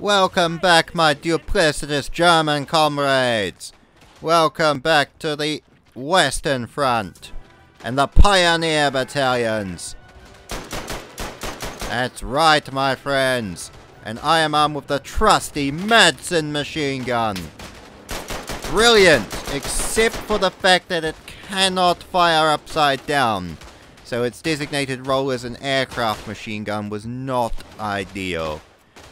Welcome back, my duplicitous German comrades. Welcome back to the Western Front and the Pioneer Battalions. That's right, my friends. And I am armed with the trusty Madsen machine gun. Brilliant, except for the fact that it cannot fire upside down. So its designated role as an aircraft machine gun was not ideal.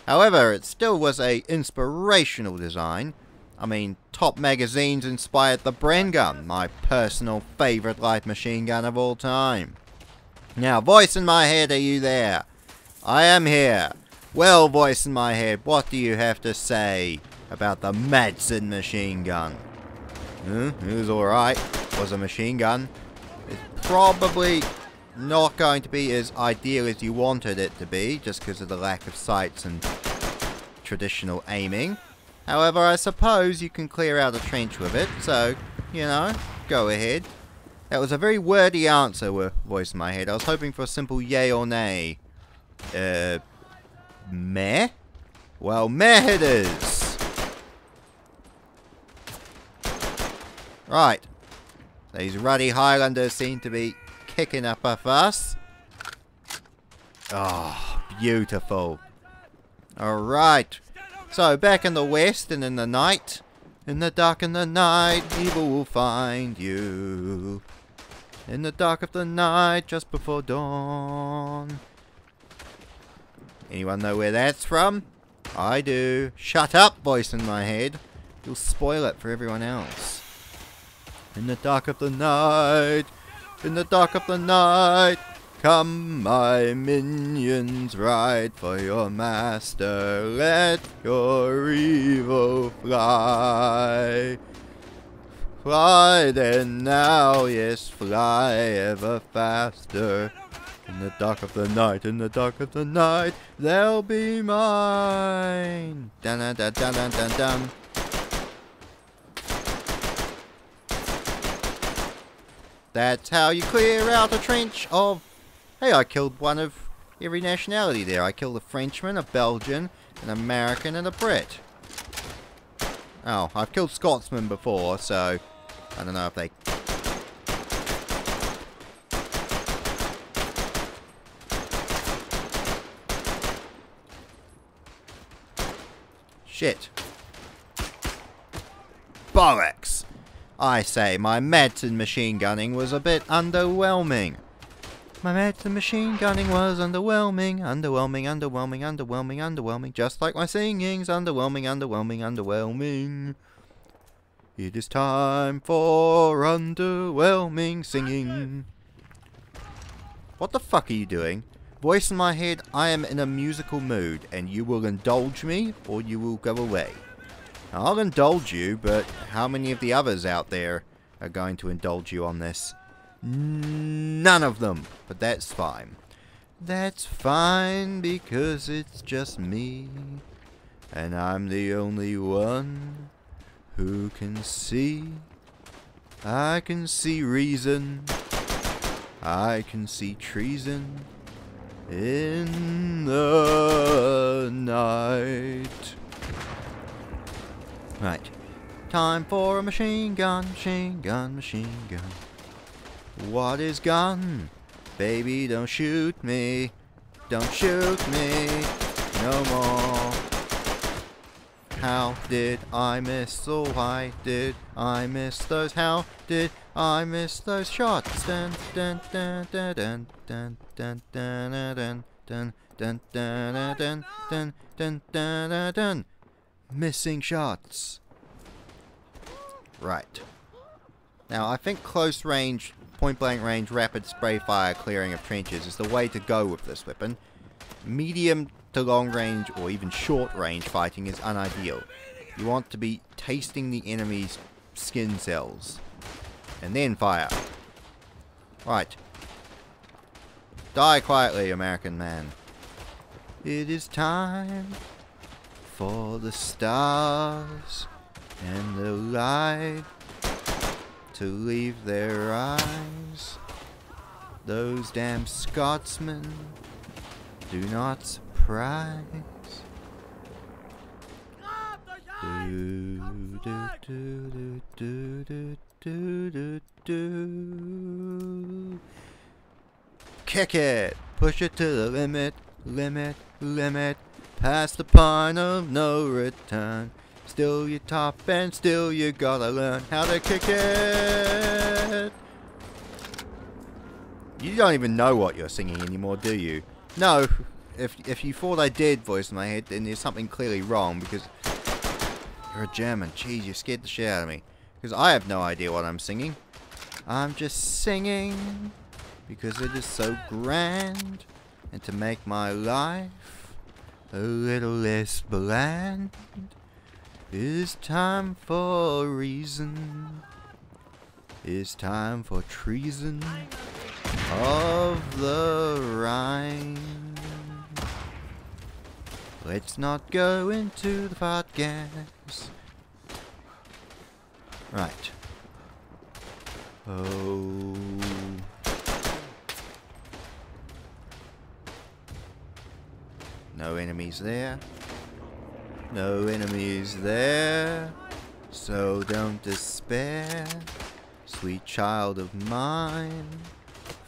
However, it still was a inspirational design. I mean, top magazines inspired the Bren gun, my personal favourite light machine gun of all time. Now, voice in my head, are you there? I am here. Well, voice in my head, what do you have to say about the Madsen machine gun? Hmm, it was alright. Was a machine gun. It's probably not going to be as ideal as you wanted it to be, just because of the lack of sights and traditional aiming. However, I suppose you can clear out a trench with it, so, you know, go ahead. That was a very wordy answer with voice in my head. I was hoping for a simple yay or nay. Uh, meh? Well, meh it is. Right. These ruddy Highlanders seem to be kicking up a fuss. Oh, beautiful. Alright. So, back in the west and in the night. In the dark in the night, evil will find you. In the dark of the night, just before dawn. Anyone know where that's from? I do. Shut up, voice in my head. You'll spoil it for everyone else. In the dark of the night, in the dark of the night, come my minions, ride for your master, let your evil fly. Fly then now, yes, fly ever faster. In the dark of the night, in the dark of the night, they'll be mine. Dun dun dun dun dun dun. That's how you clear out a trench of... Hey, I killed one of every nationality there. I killed a Frenchman, a Belgian, an American, and a Brit. Oh, I've killed Scotsmen before, so... I don't know if they... Shit. Bollocks! I say, my Madsen machine gunning was a bit underwhelming. My Madsen machine gunning was underwhelming, underwhelming, underwhelming, underwhelming, underwhelming, just like my singing's underwhelming, underwhelming, underwhelming. It is time for underwhelming singing. What the fuck are you doing? Voice in my head, I am in a musical mood, and you will indulge me, or you will go away. I'll indulge you, but how many of the others out there are going to indulge you on this? None of them, but that's fine. That's fine because it's just me, and I'm the only one who can see. I can see reason, I can see treason in the night. Right. Time for a machine gun, machine gun, machine gun. What is gun? Baby, don't shoot me. Don't shoot me no more. How did I miss? Oh, why did I miss those? How did I miss those shots? Dun dun dun dun dun dun dun dun dun dun dun dun dun dun dun dun dun missing shots. Right. Now, I think close range, point blank range, rapid spray fire clearing of trenches is the way to go with this weapon. Medium to long range or even short range fighting is unideal. You want to be tasting the enemy's skin cells. And then fire. Right. Die quietly, American man. It is time for the stars and the light to leave their eyes. Those damn Scotsmen do not surprise. Do, do, do, do, do, do, do, do. Kick it! Push it to the limit, limit, limit. Past the point of no return. Still you top and still you gotta learn how to kick it. You don't even know what you're singing anymore, do you? No, if if you thought I did voice in my head, then there's something clearly wrong because you're a German. Jeez, you scared the shit out of me. Because I have no idea what I'm singing. I'm just singing because it is so grand and to make my life a little less bland. It is time for reason. It is time for treason of the Rhine. Let's not go into the podcast. Right. Oh. No enemies there. No enemies there. So don't despair, sweet child of mine.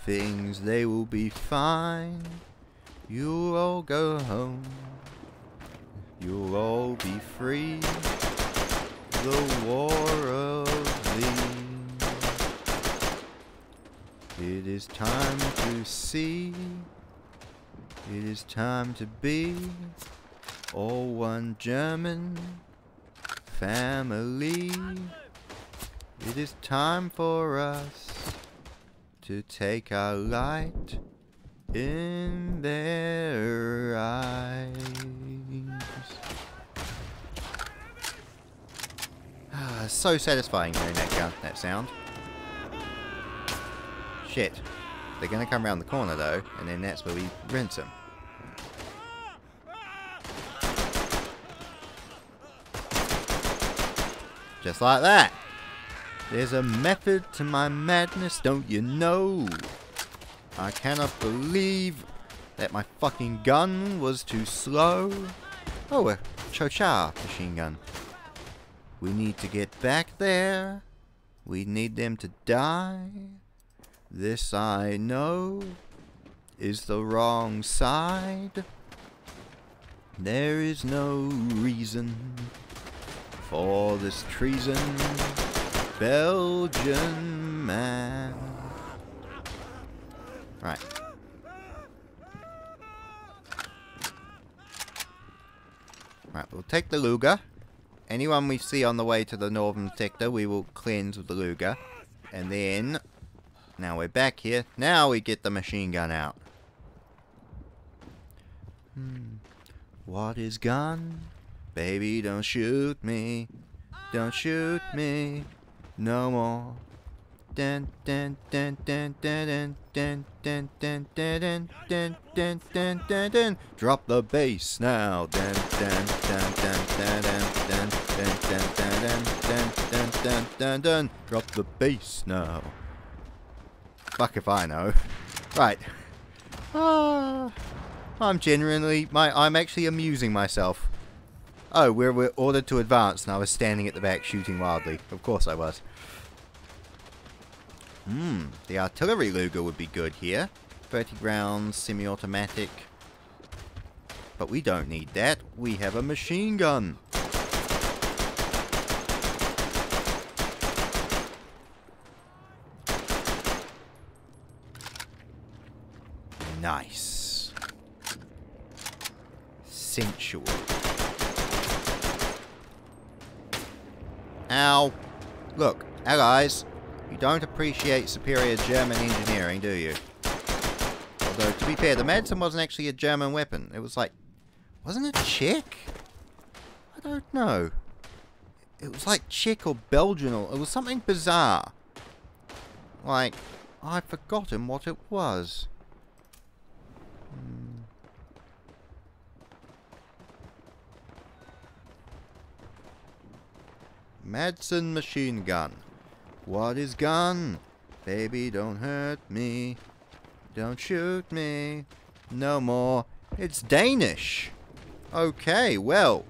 Things they will be fine. You'll all go home. You'll all be free. The war of thee. It is time to see. It is time to be all one German family. It is time for us to take our light in their eyes. Ah, so satisfying hearing that, gun, that sound. Shit. They're gonna come around the corner though, and then that's where we rinse them. Just like that. There's a method to my madness, don't you know? I cannot believe that my fucking gun was too slow. Oh, a Chauchat machine gun. We need to get back there. We need them to die. This I know is the wrong side. There is no reason for this treason, Belgian man. Right. Right, we'll take the Luger. Anyone we see on the way to the northern sector, we will cleanse with the Luger. And then, now we're back here. Now we get the machine gun out. Hmm. What is gun? Baby, don't shoot me. Don't shoot me. No more. Dun dun dun dun dun dun dun dun dun dun dun dun dun Drop the bass now. Dun dun dun dun dun dun dun dun dun dun dun dun dun Drop the bass now. Fuck if I know. Right. Ah, I'm genuinely my I'm actually amusing myself. Oh, we're, we're ordered to advance, and I was standing at the back shooting wildly. Of course I was. Hmm, the artillery Luger would be good here. 30 rounds, semi-automatic. But we don't need that. We have a machine gun. Nice. Sensual. Ow. Look, allies, you don't appreciate superior German engineering, do you? Although, to be fair, the Madsen wasn't actually a German weapon. It was like... Wasn't it Czech? I don't know. It was like Czech or Belgian or... It was something bizarre. Like, I've forgotten what it was. Hmm. Madsen machine gun. What is gun? Baby, don't hurt me. Don't shoot me. No more. It's Danish. Okay, well.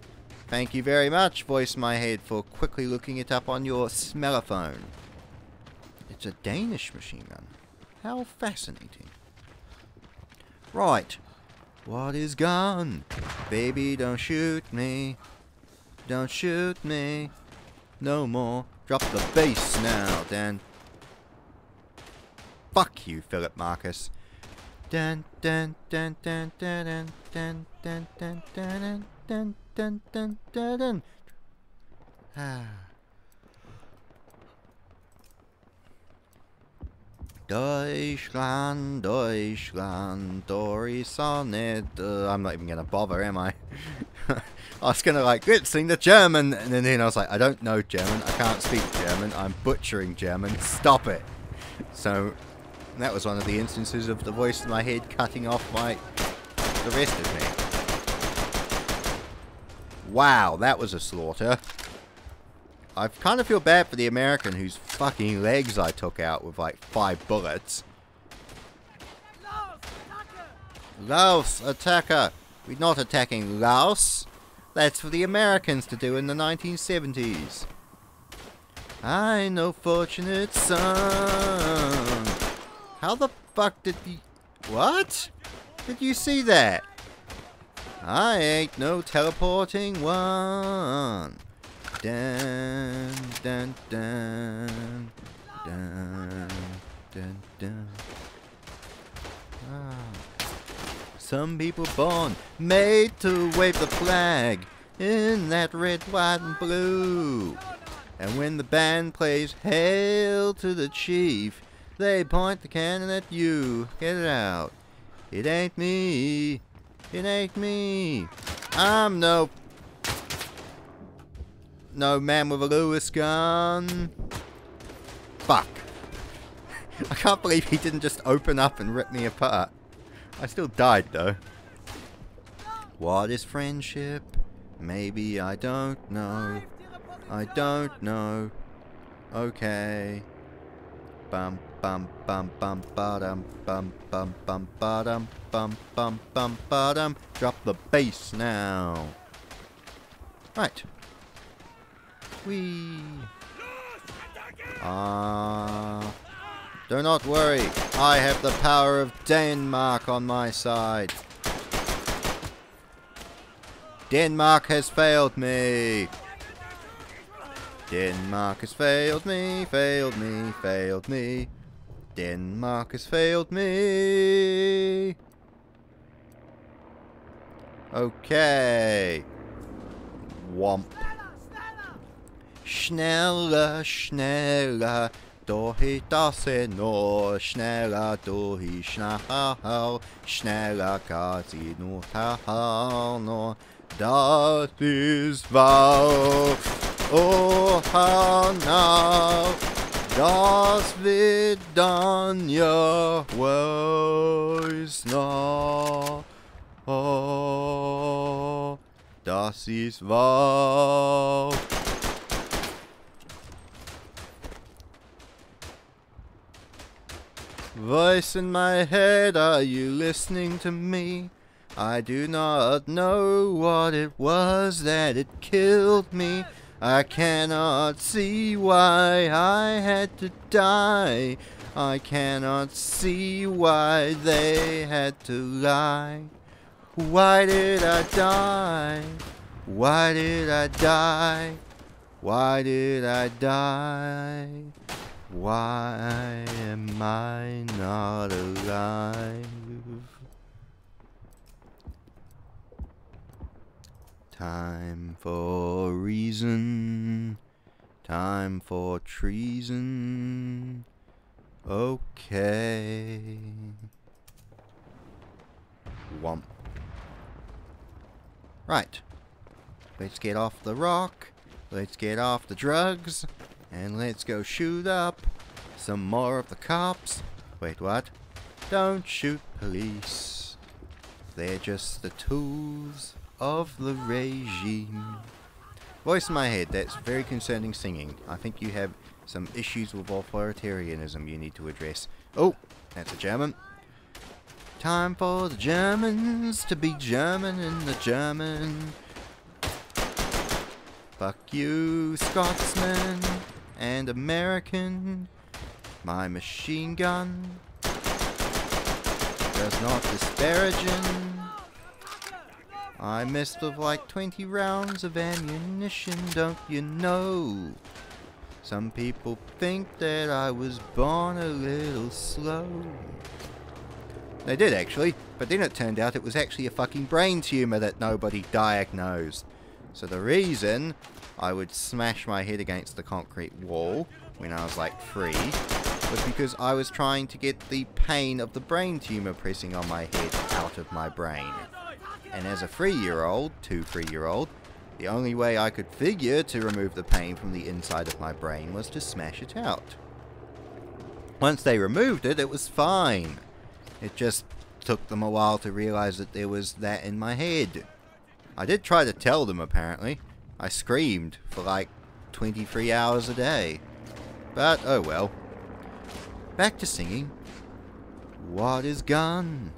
Thank you very much, Voice My Head, for quickly looking it up on your smellophone. It's a Danish machine gun. How fascinating. Right. What is gun? Baby, don't shoot me. Don't shoot me. No more. Drop the bass now, Dan. Fuck you, Philip Marcus. Dun dun dun dun dun dun dun dun dun dun dun dun dun dun. Ah. Deutschland, Deutschland, Doris Sonnet. Uh, I'm not even gonna bother, am I? I was gonna like, let's sing the German, and then I was like, I don't know German, I can't speak German, I'm butchering German, stop it. So, that was one of the instances of the voice in my head cutting off my, the rest of me. Wow, that was a slaughter. I kind of feel bad for the American whose fucking legs I took out with like five bullets. Laos, attacker! We're not attacking Laos. That's for the Americans to do in the 1970s. I know fortunate son. How the fuck did you... What? Did you see that? I ain't no teleporting one. Dun, dun, dun, dun, dun, dun. Ah. Some people born made to wave the flag in that red, white, and blue. And when the band plays Hail to the Chief, they point the cannon at you. Get it out. It ain't me. It ain't me. I'm no no man with a Lewis gun. Fuck. I can't believe he didn't just open up and rip me apart. I still died though. What is friendship? Maybe I don't know. I don't know. Okay. Bum bum bum bum ba-dum bum bum bum ba-dum bum bum bum ba-dum. Drop the bass now. Right. Whee! Ah. Uh, do not worry. I have the power of Denmark on my side. Denmark has failed me. Denmark has failed me, failed me, failed me. Denmark has failed me. Okay. Womp. Schneller, schneller, doch ich das nur schneller, ich schnell, schneller nur nur das ist wahr. Oh, Hannah, das wird dann ja weiß noch. Oh, das ist wahr. Voice in my head, are you listening to me? I do not know what it was that it killed me. I cannot see why I had to die. I cannot see why they had to lie. Why did I die? Why did I die? Why did I die? Why am I not alive? Time for reason, time for treason. Okay. Wump. Right. Let's get off the rock. Let's get off the drugs. And let's go shoot up some more of the cops. Wait, what? Don't shoot police. They're just the tools of the regime. Voice in my head, that's very concerning singing. I think you have some issues with authoritarianism you need to address. Oh, that's a German. Time for the Germans to be German in the German Fuck you, Scotsman and American. My machine gun does not disparaging. I missed with like 20 rounds of ammunition, don't you know? Some people think that I was born a little slow. They did actually, but then it turned out it was actually a fucking brain tumour that nobody diagnosed. So the reason I would smash my head against the concrete wall when I was like three was because I was trying to get the pain of the brain tumour pressing on my head out of my brain. And as a three-year-old, two three-year-old, the only way I could figure to remove the pain from the inside of my brain was to smash it out. Once they removed it, it was fine. It just took them a while to realize that there was that in my head. I did try to tell them, apparently. I screamed for like 23 hours a day. But, oh well. Back to singing. What is gone?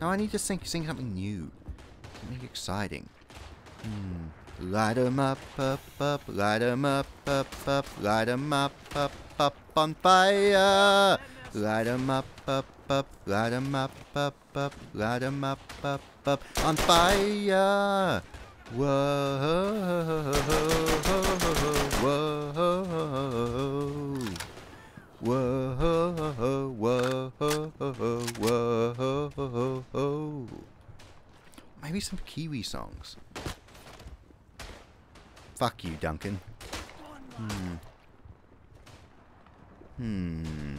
Now I need to sing, sing something new. Something exciting. Hmm. Light 'em up, up, up, light 'em up, up, up, light 'em up, up, up on fire. Light 'em up, up, up, light 'em up, up, up, light 'em up, up, up on fire. Whoa, whoa, whoa, whoa, whoa. whoa. Maybe some Kiwi songs. Fuck you, Duncan. Hmm. Hmm.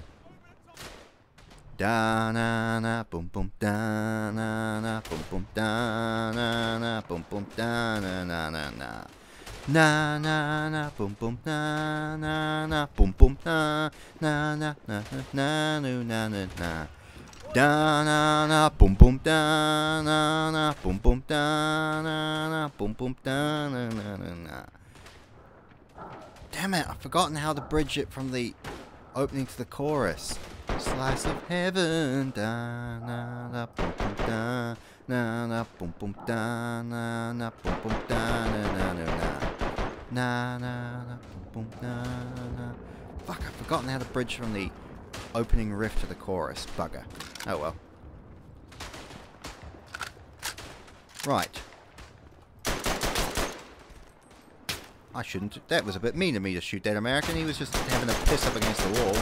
Da na na boom boom da na na boom boom da na na boom boom da na na na na na na na boom boom na na na boom boom na na na na na na na na na da na na boom boom da na na boom boom da na na boom boom da na na na na Damn it, I've forgotten how to bridge it from the opening to the chorus. Slice of heaven, da na na boom boom da na na boom boom da na na boom boom da na na na na na na boom boom da na. Fuck, I've forgotten how to bridge from the opening riff to the chorus. Bugger. Oh well. Right. I shouldn't. That was a bit mean of me to shoot that American. He was just having a piss up against the wall.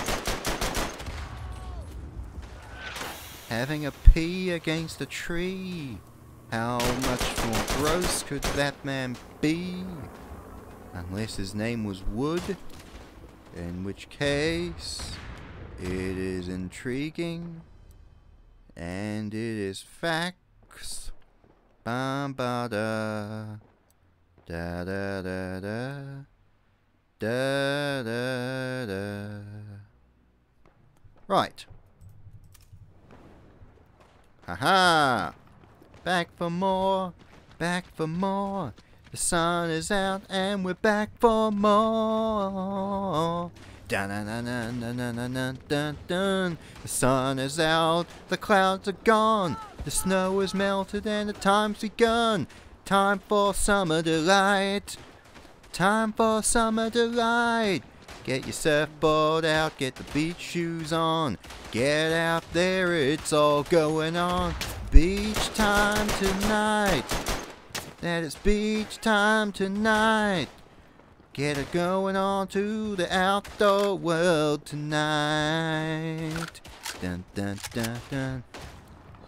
Having a pee against a tree. How much more gross could that man be? Unless his name was Wood. In which case, it is intriguing. And it is facts. Bam ba da. Da da da da. Da da da. Right. Haha! Back for more, back for more. The sun is out and we're back for more. Dun dun dun dun dun dun dun dun dun. The sun is out, the clouds are gone, the snow is melted and the time's begun. Time for summer delight. Time for summer delight. Get your surfboard out, get the beach shoes on. Get out there, it's all going on. Beach time tonight. That is beach time tonight. Get it going on to the outdoor world tonight. Dun dun dun dun.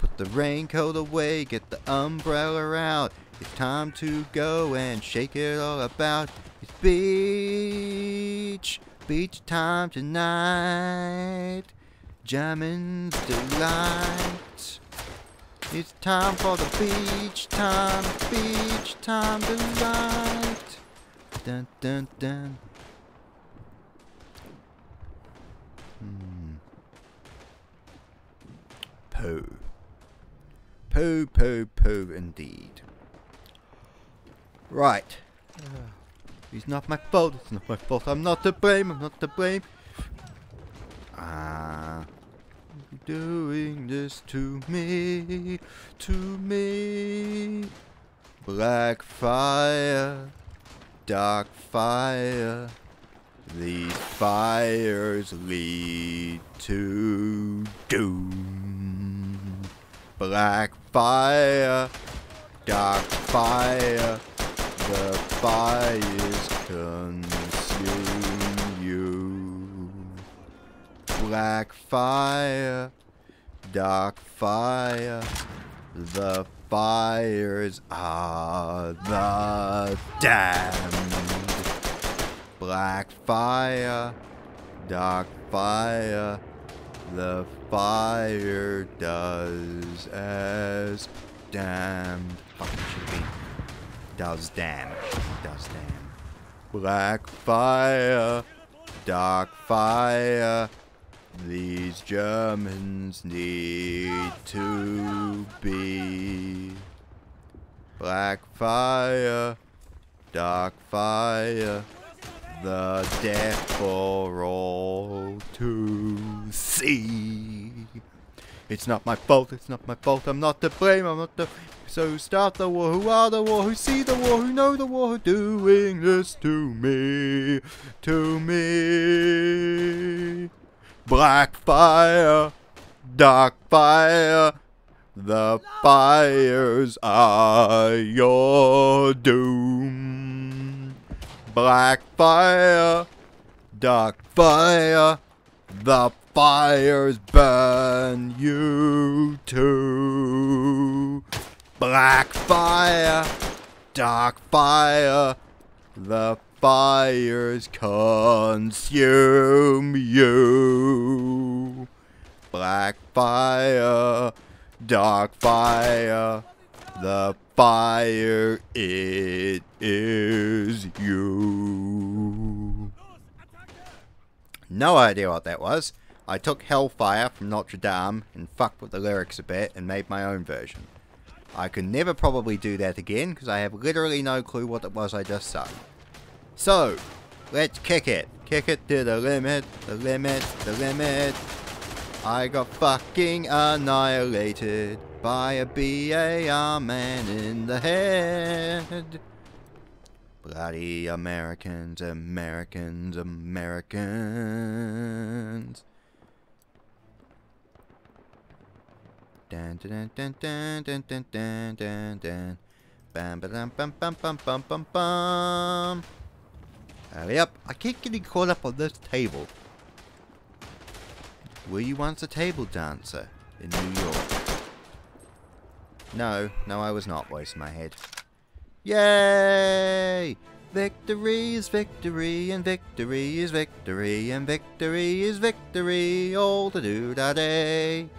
Put the raincoat away, get the umbrella out. It's time to go and shake it all about. It's beach, beach time tonight. Jamming's delight. It's time for the beach time, beach time delight. Dun dun dun. Hmm. Poe. Poe, Poe, Poe indeed. Right. It's not my fault. It's not my fault. I'm not to blame. I'm not to blame. Ah. doing this to me. To me. Black fire. dark fire. These fires lead to doom. Black fire, dark fire. The fires consume you. Black fire, dark fire. The fires are the damned. Black fire, dark fire. The fire does as damned. Fucking should be. Does damage. Does damn. Black fire, dark fire. These Germans need to be black fire, dark fire, the death for all to see. It's not my fault, it's not my fault, I'm not to blame, I'm not to. So start the war, who are the war, who see the war, who know the war, doing this to me, to me. Black fire, dark fire, the fires are your doom. Black fire, dark fire, the fires burn you too. Black fire, dark fire, the fires consume you. Black fire, dark fire, the fire, it is you. No idea what that was. I took Hellfire from Notre Dame and fucked with the lyrics a bit and made my own version. I could never probably do that again because I have literally no clue what it was I just sung. So, let's kick it. Kick it to the limit, the limit, the limit. I got fucking annihilated by a BAR man in the head. Bloody Americans, Americans, Americans. Dun dun dun dun dun dun dun dun bam bam bam bam bam bam bam. Hurry up, I keep getting caught up on this table. Were you once a table dancer in New York? No, no I was not, in my head. Yay! Victory is victory, and victory is victory, and victory is victory, all to do da day.